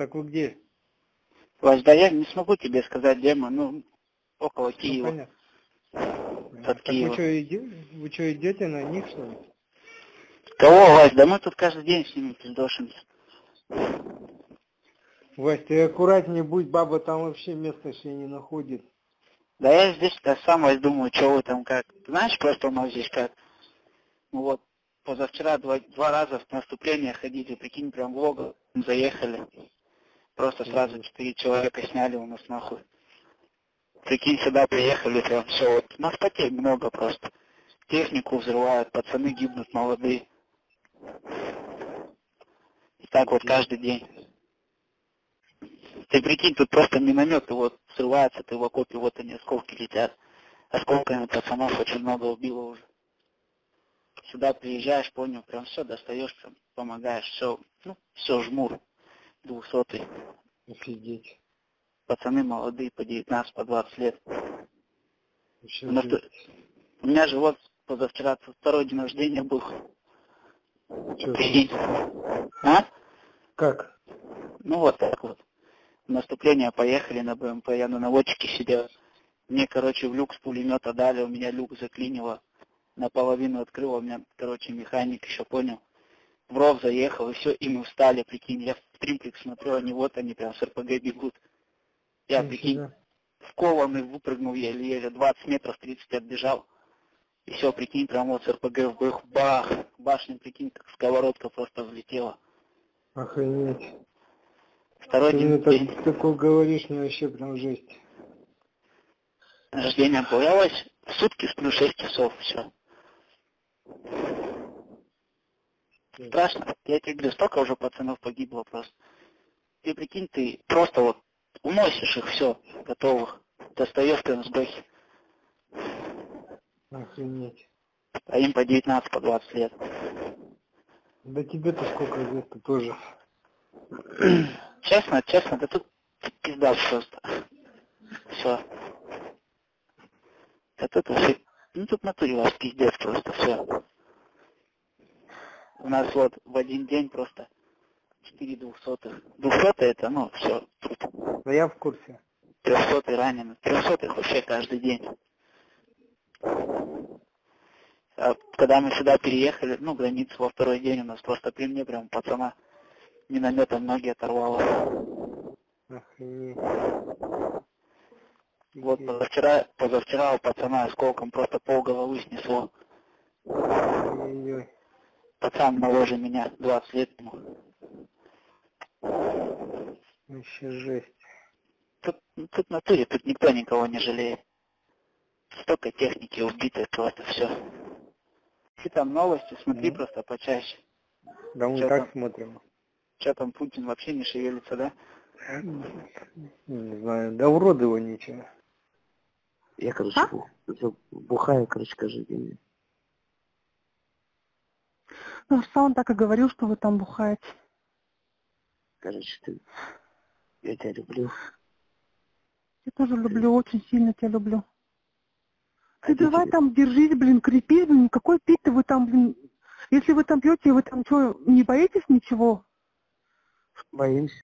Так вы где? Вась, да я не смогу тебе сказать, где мы, ну, около Ну, Киева. понятно. От Так Киева. вы что, идете, вы что, идете на них, что ли? Кого, Вась? Да мы тут каждый день с ними пиздошимся. Вась, ты аккуратнее будь, баба там вообще место себе не находит. Да я здесь -то сам Вась думаю, что вы там как. Знаешь, просто у нас здесь как. Ну вот, позавчера два, два раза в наступление ходили, прикинь, прям в лого заехали. Просто сразу четыре человека сняли у нас нахуй. Прикинь, сюда приехали, прям все, вот, нас потерь много просто. Технику взрывают, пацаны гибнут молодые. И так вот каждый день. Ты прикинь, тут просто минометы вот взрываются, ты в окопе, вот они осколки летят. Осколками пацанов очень много убило уже. Сюда приезжаешь, понял, прям все достаешь, прям помогаешь, все, ну, все, жмур, двухсотый. Офигеть. Пацаны молодые, по 19, по 20 лет. Вообще У нас жесть. тут- У меня же вот позавчера второй день рождения был. Чё. А? Как? Ну вот так вот. Наступление поехали на БМП, я на наводчике сидел. Мне, короче, в люк с пулемета дали, у меня люк заклинило. Наполовину открыло, у меня, короче, механик еще понял. В ров заехал, и все, и мы встали, прикинь. Я в тримплик смотрю, они вот они прям с РПГ бегут. Я, прикинь, Нифига. скованный выпрыгнул еле-еле, 20 метров, 30 отбежал. И все, прикинь, прям вот с РПГ в бэх, бах, башня, прикинь, как сковородка просто взлетела. Охренеть. Второй Ты день, день так, такое говоришь, мне вообще прям жесть. Я вот в сутки сплю 6 часов, все. Страшно. Я тебе говорю, столько уже пацанов погибло просто. Ты прикинь, ты просто вот уносишь их все, готовых. Достаешь прям с бэхи. Охренеть. А им по 19, по 20 лет. Да тебе-то сколько лет-то тоже. Честно, честно, да тут пизда просто. Все. Да тут вообще, ну тут натуре у вас пиздец просто, все. У нас вот в один день просто 4 двухсотых. Двухсотые это, ну, все. Да я в курсе. Трехсотый раненый. Трехсотых вообще каждый день. А когда мы сюда переехали, ну, границу во второй день у нас просто при мне прям пацана минометом ноги оторвало. Охренеть. Вот позавчера, позавчера у пацана осколком просто пол головы снесло. Пацан моложе меня, 20 лет ему. Вообще жесть. Тут, ну, тут в натуре, тут никто никого не жалеет. Столько техники убитой, просто все. Ты там новости, смотри Мгм. просто почаще. Да мы Чё так там? смотрим. Че там Путин вообще не шевелится, да? Не знаю, да уроды его ничего. Я, короче, всё бухаю, короче, каждый день. Ну, сам так и говорил, что вы там бухаете. Короче, ты... Я тебя люблю. Я тоже люблю, очень сильно тебя люблю. Ты давай тебе- там держись, блин, крепись, блин, какой пить-то вы там, блин. Если вы там пьете, вы там что, не боитесь ничего? Боимся.